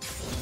do that.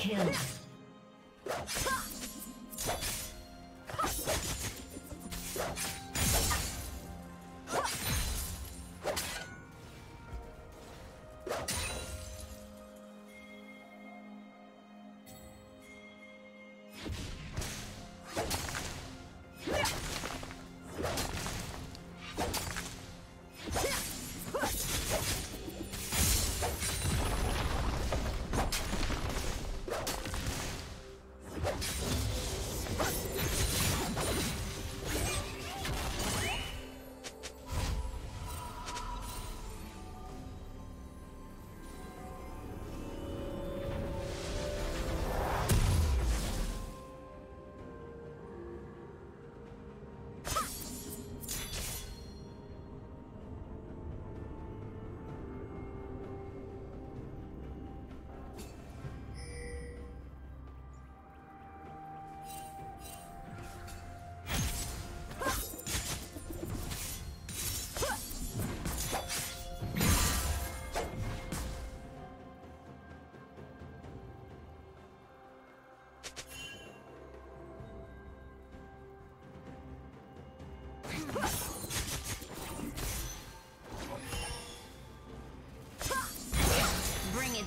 kill.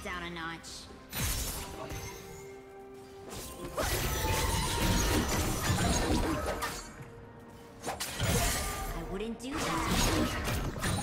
Double kill. notch. I wouldn't do that.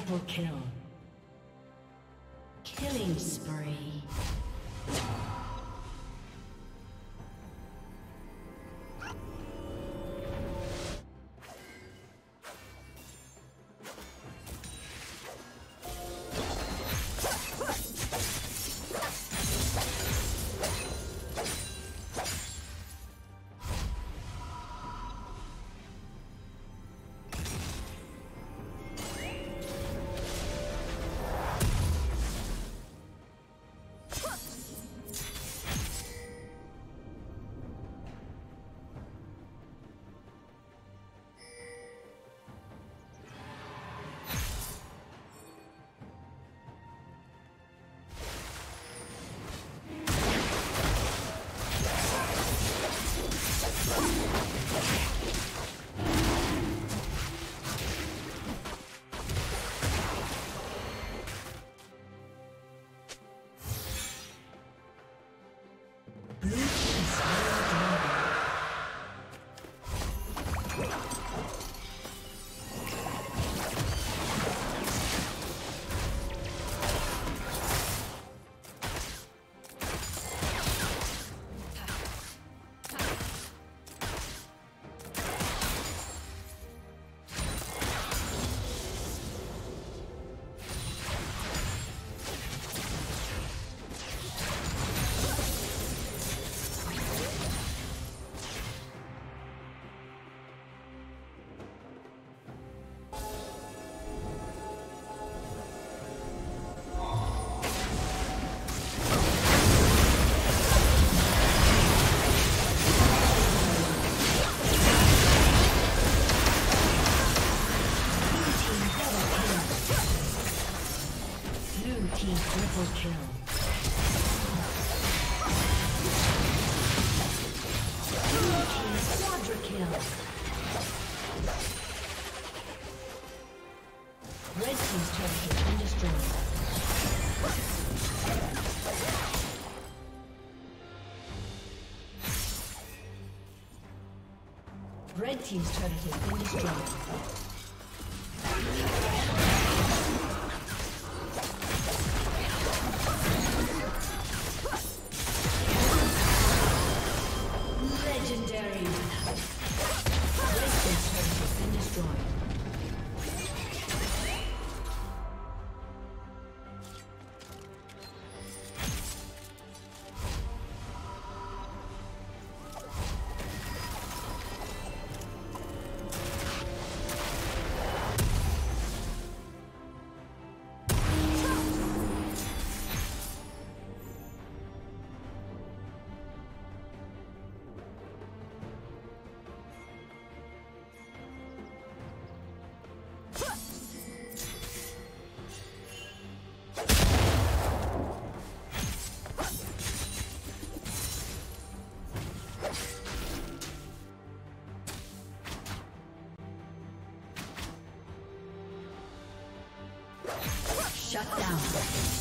Triple kill. team triple kill. Quadra kill. Red Team's turret has been destroyed. Red Team's turret has been destroyed. Shut down.